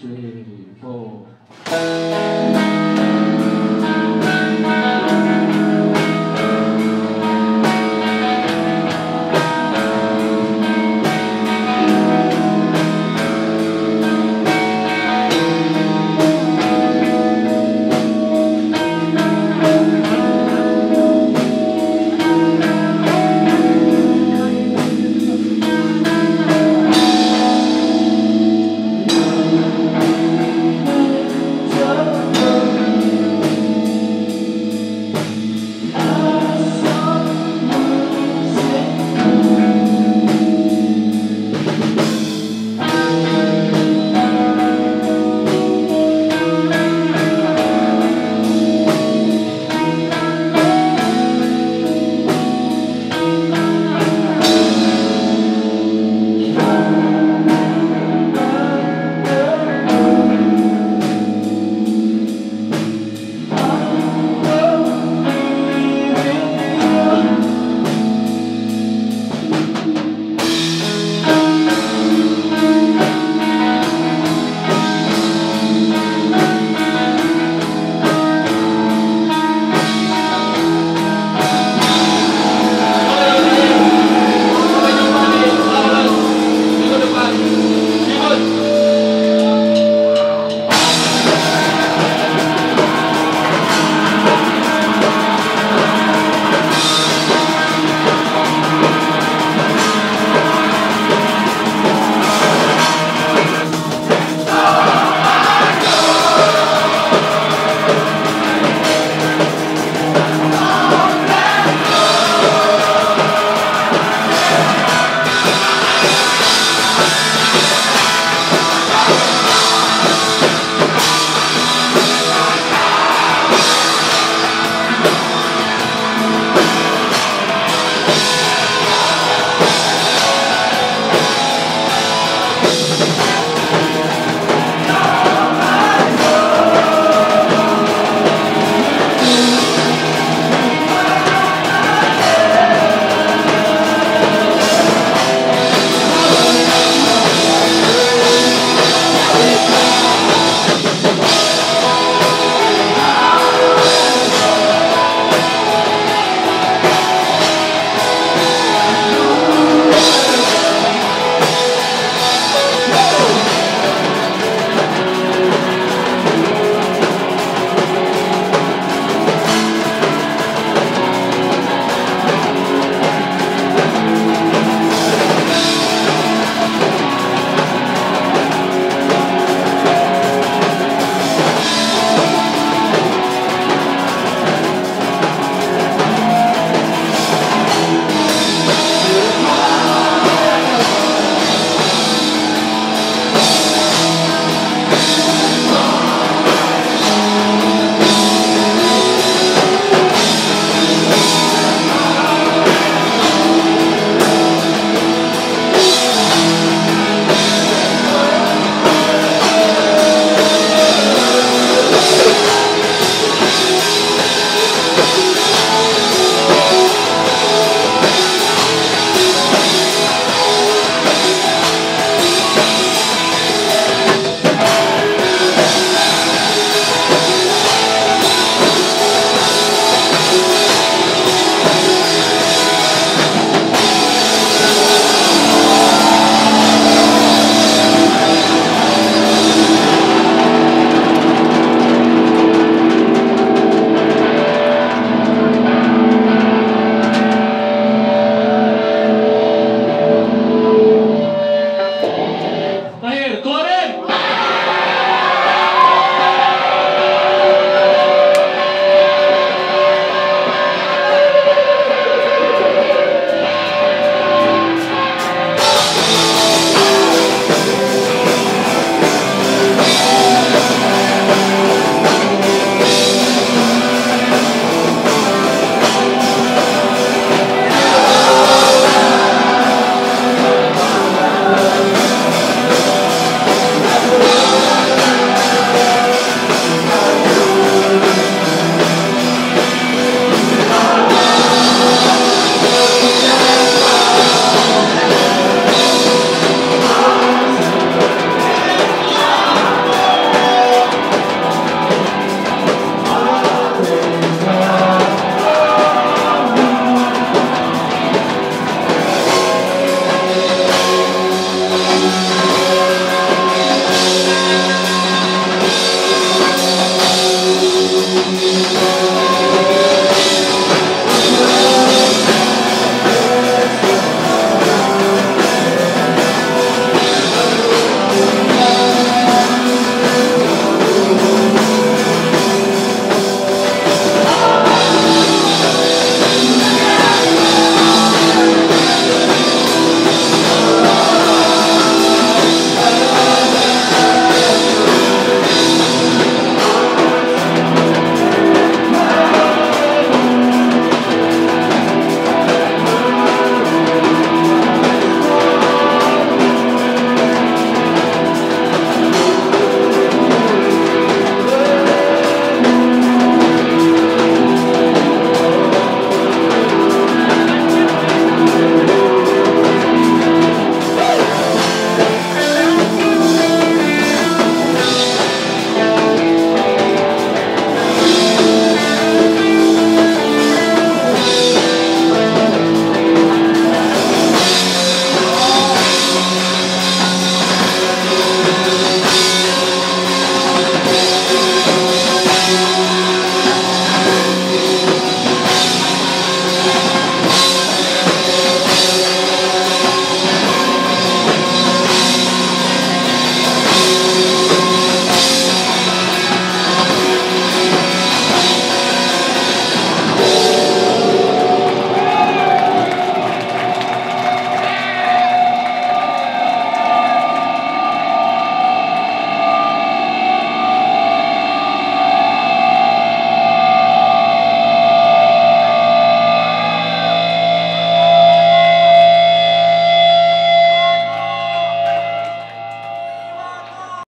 最后。嗯